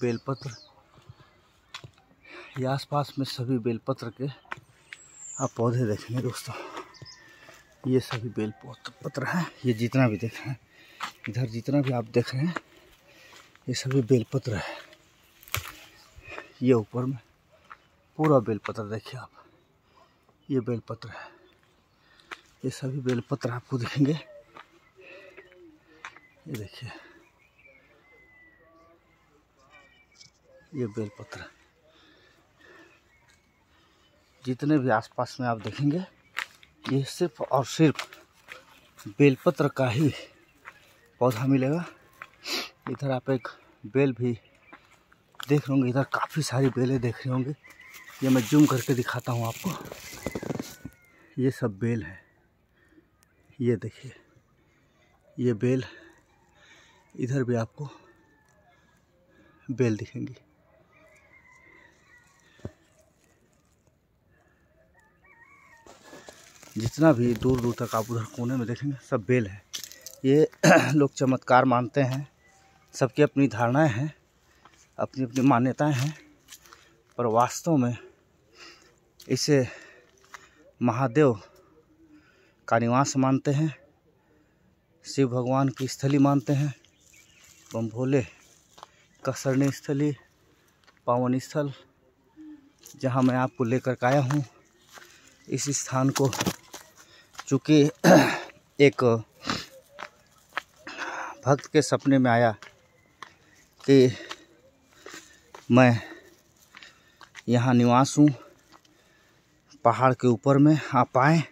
बेलपत्र। ये आसपास में सभी बेलपत्र के आप पौधे देखेंगे दोस्तों। ये सभी बेल पत्र हैं, ये जितना भी देख रहे हैं इधर जितना भी आप देख रहे हैं, ये सभी बेलपत्र है। ये ऊपर में पूरा बेलपत्र देखिए आप, ये बेलपत्र है। ये सभी बेलपत्र आपको दिखेंगे। ये देखिए। ये बेलपत्र। जितने भी आसपास में आप देखेंगे, ये सिर्फ़ और सिर्फ़ बेलपत्र का ही पौधा मिलेगा। इधर आप एक बेल भी देख रहे होंगे, इधर काफ़ी सारी बेलें देख रहे होंगे। ये मैं जूम करके दिखाता हूँ आपको। ये सब बेल है। ये देखिए, ये बेल, इधर भी आपको बेल दिखेंगी। जितना भी दूर दूर तक आप उधर कोने में देखेंगे, सब बेल है। ये लोग चमत्कार मानते हैं। सबकी अपनी धारणाएँ हैं अपनी अपनी मान्यताएँ हैं, पर वास्तव में इसे महादेव का निवास मानते हैं, शिव भगवान की स्थली मानते हैं बम भोले कसरणी स्थली पावन स्थल, जहाँ मैं आपको लेकर आया हूँ। इस स्थान को चूँकि एक भक्त के सपने में आया कि मैं यहाँ निवास हूँ, पहाड़ के ऊपर में आप आए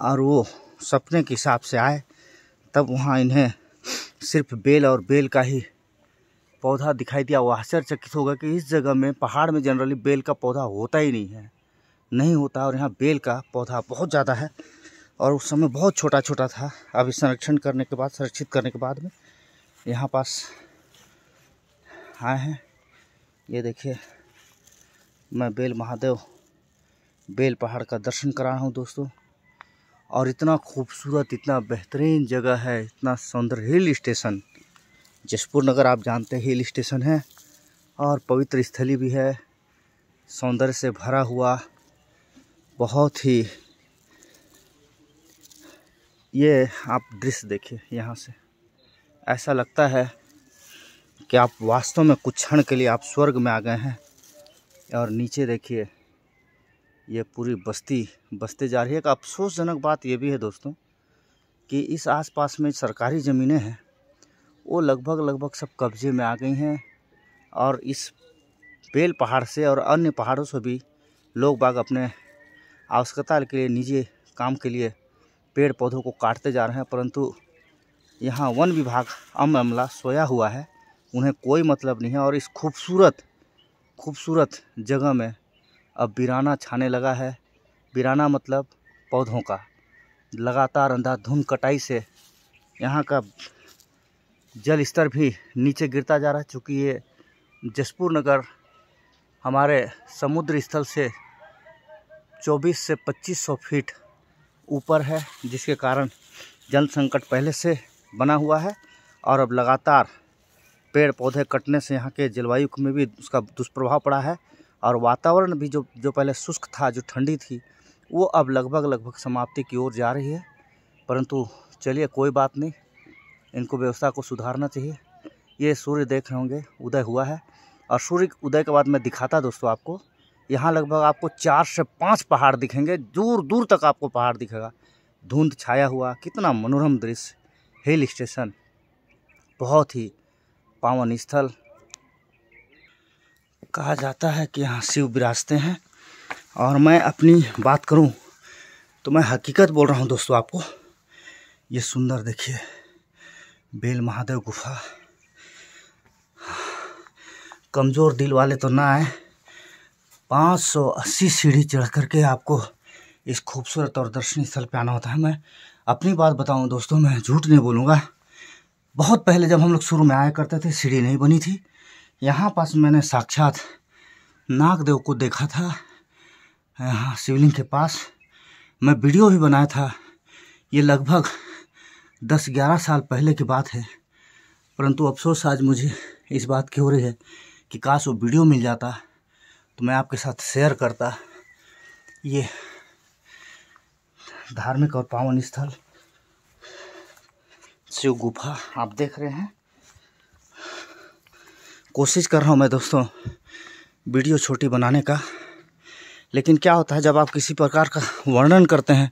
और वो सपने के हिसाब से आए, तब वहाँ इन्हें सिर्फ़ बेल और बेल का ही पौधा दिखाई दिया। वो आश्चर्यचकित होगा कि इस जगह में पहाड़ में जनरली बेल का पौधा होता ही नहीं है, नहीं होता और यहाँ बेल का पौधा बहुत ज़्यादा है। और उस समय बहुत छोटा छोटा था अभी संरक्षण करने के बाद, संरक्षित करने के बाद में यहाँ पास आए हैं। ये देखिए, मैं बेल महादेव बेल पहाड़ का दर्शन करा रहा हूँ दोस्तों। और इतना खूबसूरत, इतना बेहतरीन जगह है, इतना सौंदर्य हिल स्टेशन। जसपुर नगर आप जानते हैं, हिल स्टेशन है। और पवित्र स्थली भी है। सौंदर्य से भरा हुआ, बहुत ही ये आप दृश्य देखिए यहाँ से। ऐसा लगता है कि आप वास्तव में कुछ क्षण के लिए आप स्वर्ग में आ गए हैं और नीचे देखिए, ये पूरी बस्ती, बसते जा रही है। एक अफसोसजनक बात ये भी है दोस्तों कि इस आसपास में सरकारी ज़मीनें हैं, वो लगभग लगभग सब कब्जे में आ गई हैं और इस बेल पहाड़ से और अन्य पहाड़ों से भी लोग बाग अपने आवश्यकता के लिए, निजी काम के लिए पेड़ पौधों को काटते जा रहे हैं, परंतु यहाँ वन विभाग अम अमला सोया हुआ है। उन्हें कोई मतलब नहीं है और इस खूबसूरत खूबसूरत जगह में अब बिराना छाने लगा है। बिराना मतलब पौधों का। लगातार अंधाधुंध कटाई से यहाँ का जल स्तर भी नीचे गिरता जा रहा है, चूँकि ये जसपुर नगर हमारे समुद्र स्थल से 24 से 2500 फीट ऊपर है, जिसके कारण जल संकट पहले से बना हुआ है और अब लगातार पेड़ पौधे कटने से यहाँ के जलवायु में भी उसका दुष्प्रभाव पड़ा है और वातावरण भी जो जो पहले शुष्क था, जो ठंडी थी, वो अब लगभग लगभग समाप्ति की ओर जा रही है। परंतु चलिए, कोई बात नहीं, इनको व्यवस्था को सुधारना चाहिए। ये सूर्य देख रहे होंगे, उदय हुआ है। और सूर्य, उदय के बाद मैं दिखाता दोस्तों आपको यहाँ लगभग आपको चार से पाँच पहाड़ दिखेंगे दूर दूर तक आपको पहाड़ दिखेगा। धुंध छाया हुआ, कितना मनोरम दृश्य। हिल स्टेशन, बहुत ही पावन स्थल। कहा जाता है कि यहाँ शिव विराजते हैं। और मैं अपनी बात करूँ तो मैं हकीकत बोल रहा हूँ दोस्तों आपको। ये सुंदर देखिए, बेल महादेव गुफा। कमज़ोर दिल वाले तो ना आए। 580 सीढ़ी चढ़ करके आपको इस खूबसूरत और दर्शनीय स्थल पे आना होता है। मैं अपनी बात बताऊँ दोस्तों, मैं झूठ नहीं बोलूँगा। बहुत पहले जब हम लोग शुरू में आया करते थे, सीढ़ी नहीं बनी थी। यहाँ पास मैंने साक्षात नागदेव को देखा था। यहाँ शिवलिंग के पास मैं वीडियो भी बनाया था। ये लगभग दस ग्यारह साल पहले की बात है। परंतु अफसोस आज मुझे इस बात की हो रही है कि काश वो वीडियो मिल जाता। तो मैं आपके साथ शेयर करता ये धार्मिक और पावन स्थल, शिव गुफा, आप देख रहे हैं। कोशिश कर रहा हूँ मैं दोस्तों वीडियो छोटी बनाने का, लेकिन क्या होता है, जब आप किसी प्रकार का वर्णन करते हैं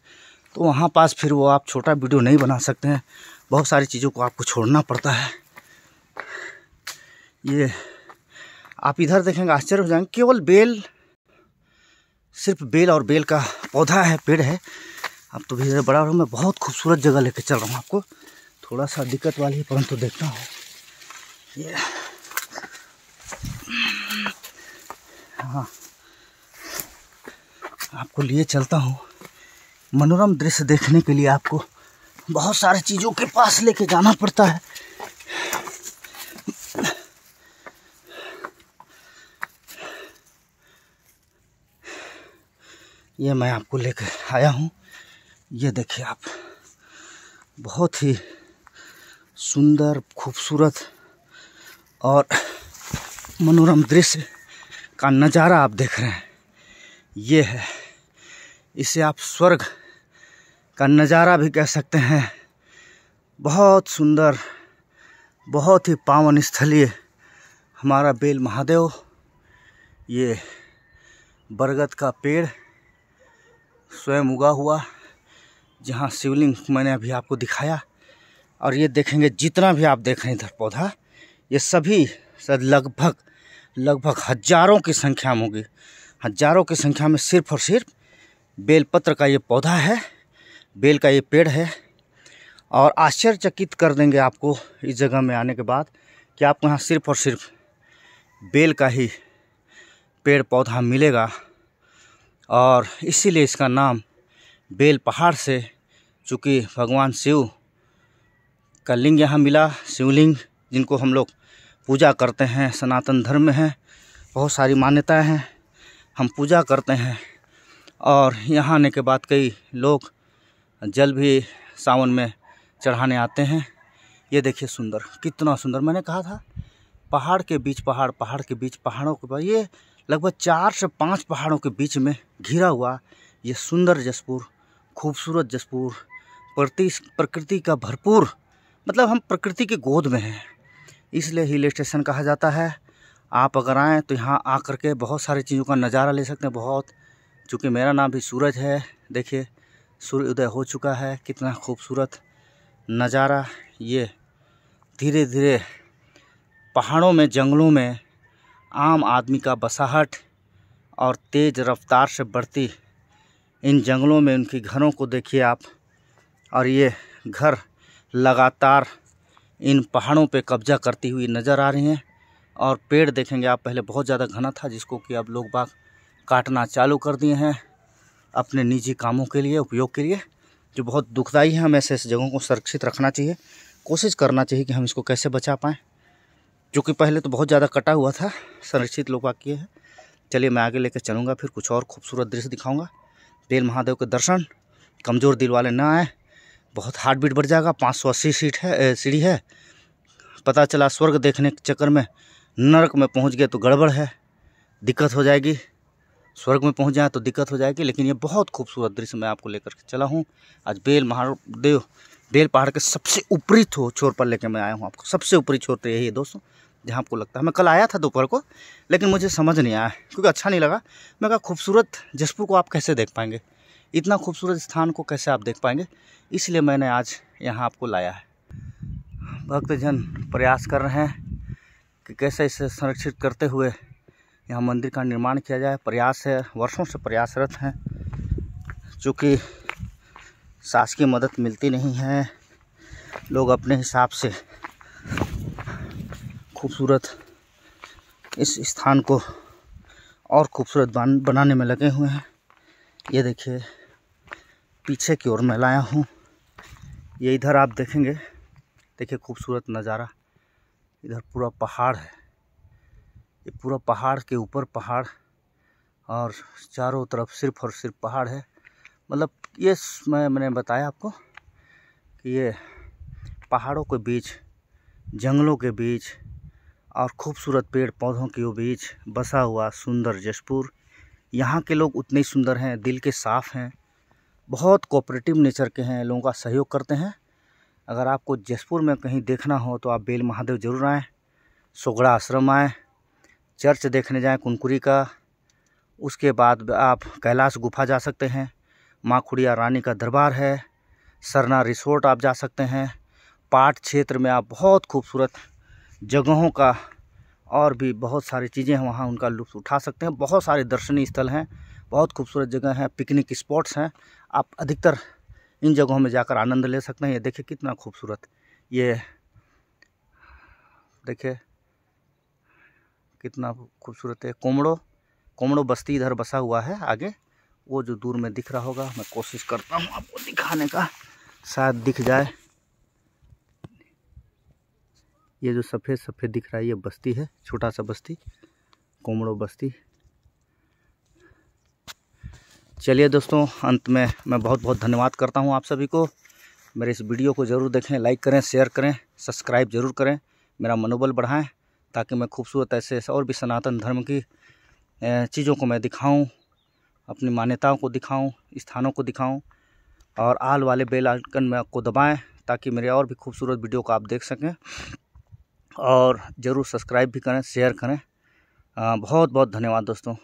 तो वहाँ पास फिर वो आप छोटा वीडियो नहीं बना सकते हैं। बहुत सारी चीज़ों को आपको छोड़ना पड़ता है। ये आप इधर देखेंगे आश्चर्य हो जाएँगे। केवल बेल, सिर्फ़ बेल और बेल का पौधा है, पेड़ है। अब तो धीरे बड़ा रहा मैं बहुत खूबसूरत जगह लेके चल रहा हूँ आपको। थोड़ा सा दिक्कत वाली है, परंतु देखता हूँ। ये। हाँ। आपको लिए चलता हूँ। मनोरम दृश्य देखने के लिए आपको बहुत सारे चीज़ों के पास लेके जाना पड़ता है। ये मैं आपको लेकर आया हूँ। ये देखिए आप, बहुत ही सुंदर, खूबसूरत और मनोरम दृश्य का नज़ारा आप देख रहे हैं। ये है, इसे आप स्वर्ग का नज़ारा भी कह सकते हैं। बहुत सुंदर, बहुत ही पावन स्थलीय हमारा बेल महादेव। ये बरगद का पेड़ स्वयं उगा हुआ, जहाँ शिवलिंग मैंने अभी आपको दिखाया। और ये देखेंगे, जितना भी आप देख रहे हैं इधर पौधा, ये सभी सर लगभग लगभग हज़ारों की संख्या में होगी। हज़ारों की संख्या में सिर्फ़ और सिर्फ़ बेलपत्र का ये पौधा है, बेल का ये पेड़ है। और आश्चर्यचकित कर देंगे आपको इस जगह में आने के बाद कि आपको यहाँ सिर्फ़ और सिर्फ़ बेल का ही पेड़ पौधा मिलेगा। और इसीलिए इसका नाम बेल पहाड़ से, चूँकि भगवान शिव का लिंग यहाँ मिला, शिवलिंग, जिनको हम लोग पूजा करते हैं, सनातन धर्म में है, बहुत सारी मान्यताएँ हैं, हम पूजा करते हैं। और यहाँ आने के बाद कई लोग जल भी सावन में चढ़ाने आते हैं। ये देखिए सुंदर, कितना सुंदर, मैंने कहा था, पहाड़ के बीच पहाड़ पहाड़ के बीच पहाड़ों के बाद ये लगभग चार से पाँच पहाड़ों के बीच में घिरा हुआ ये सुंदर जसपुर, खूबसूरत जसपुर, प्रति, प्रकृति का भरपूर मतलब हम प्रकृति की गोद में हैं। इसलिए हिल स्टेशन कहा जाता है। आप अगर आएँ तो यहाँ आकर के बहुत सारी चीज़ों का नज़ारा ले सकते हैं बहुत। चूँकि मेरा नाम भी सूरज है, देखिए, सूर्य उदय हो चुका है, कितना खूबसूरत नज़ारा ये। धीरे धीरे पहाड़ों में, जंगलों में आम आदमी का बसाहट और तेज़ रफ्तार से बढ़ती इन जंगलों में उनके घरों को देखिए आप। और ये घर लगातार इन पहाड़ों पे कब्जा करती हुई नज़र आ रही हैं। और पेड़ देखेंगे आप, पहले बहुत ज़्यादा घना था, जिसको कि अब लोग बाग काटना चालू कर दिए हैं अपने निजी कामों के लिए, उपयोग के लिए। जो बहुत दुखदाई है, हमें ऐसे जगहों को सुरक्षित रखना चाहिए। कोशिश करना चाहिए कि हम इसको कैसे बचा पाएँ। जो कि पहले तो बहुत ज़्यादा कटा हुआ था, संरक्षित लोग किए हैं। चलिए मैं आगे लेकर चलूँगा, फिर कुछ और खूबसूरत दृश्य दिखाऊँगा। बेल महादेव के दर्शन, कमज़ोर दिल वाले ना आए, बहुत हार्ट बीट बढ़ जाएगा, पाँच सौ अस्सी सीट है सीढ़ी है। पता चला स्वर्ग देखने के चक्कर में नरक में पहुँच गए तो गड़बड़ है, दिक्कत हो जाएगी। स्वर्ग में पहुँच जाए तो दिक्कत हो जाएगी, लेकिन ये बहुत खूबसूरत दृश्य मैं आपको लेकर के चला हूँ। आज बेल महादेव, बेल पहाड़ के सबसे ऊपरी छोर पर लेकर मैं आया हूँ आपको, सबसे ऊपरी छोर तो यही है दोस्तों। जहाँ आपको लगता है। मैं कल आया था दोपहर को, लेकिन मुझे समझ नहीं आया, क्योंकि अच्छा नहीं लगा। मैं कहा, खूबसूरत जसपुर को आप कैसे देख पाएँगे? इतना खूबसूरत स्थान को कैसे आप देख पाएँगे? इसलिए मैंने आज यहाँ आपको लाया है। भक्तजन प्रयास कर रहे हैं कि कैसे इसे संरक्षित करते हुए यहाँ मंदिर का निर्माण किया जाए। प्रयास है, वर्षों से प्रयासरत हैं, चूँकि सास की मदद मिलती नहीं है। लोग अपने हिसाब से खूबसूरत इस स्थान को और खूबसूरत बनाने में लगे हुए हैं। ये देखिए, पीछे की ओर मैं लाया हूँ। ये इधर आप देखेंगे, देखिए खूबसूरत नज़ारा। इधर पूरा पहाड़ है। ये पूरा पहाड़ के ऊपर पहाड़ और चारों तरफ़ सिर्फ़ और सिर्फ़ पहाड़ है। मतलब ये मैं मैंने बताया आपको कि ये पहाड़ों के बीच, जंगलों के बीच और खूबसूरत पेड़ पौधों के बीच बसा हुआ सुंदर जशपुर। यहाँ के लोग उतने सुंदर हैं, दिल के साफ़ हैं, बहुत कोऑपरेटिव नेचर के हैं, लोगों का सहयोग करते हैं। अगर आपको जसपुर में कहीं देखना हो तो आप बेल महादेव ज़रूर आएँ, सोगड़ा आश्रम आएँ, चर्च देखने जाएँ कुनकुरी का, उसके बाद आप कैलाश गुफा जा सकते हैं, माँ खुड़िया रानी का दरबार है, सरना रिसोर्ट आप जा सकते हैं, पाट क्षेत्र में आप बहुत खूबसूरत जगहों का और भी बहुत सारी चीज़ें हैं, वहाँ उनका लुत्फ़ उठा सकते हैं। बहुत सारे दर्शनीय स्थल हैं, बहुत खूबसूरत जगह हैं, पिकनिक स्पॉट्स हैं। आप अधिकतर इन जगहों में जाकर आनंद ले सकते हैं। ये देखिए कितना खूबसूरत, ये देखिए कितना खूबसूरत है। कोमड़ो कोमड़ो बस्ती इधर बसा हुआ है आगे। वो जो दूर में दिख रहा होगा, मैं कोशिश करता हूँ आपको दिखाने का, शायद दिख जाए। ये जो सफ़ेद सफ़ेद दिख रहा है, ये बस्ती है छोटा सा बस्ती, कोमड़ो बस्ती। चलिए दोस्तों, अंत में मैं बहुत बहुत धन्यवाद करता हूँ आप सभी को। मेरे इस वीडियो को ज़रूर देखें, लाइक करें, शेयर करें, सब्सक्राइब ज़रूर करें, मेरा मनोबल बढ़ाएँ, ताकि मैं खूबसूरत ऐसे और भी सनातन धर्म की चीज़ों को मैं दिखाऊँ, अपनी मान्यताओं को दिखाऊँ, स्थानों को दिखाऊँ, और आल वाले बेल आइकन में आपको दबाएँ, ताकि मेरे और भी खूबसूरत वीडियो को आप देख सकें। और ज़रूर सब्सक्राइब भी करें शेयर करें। बहुत बहुत धन्यवाद दोस्तों।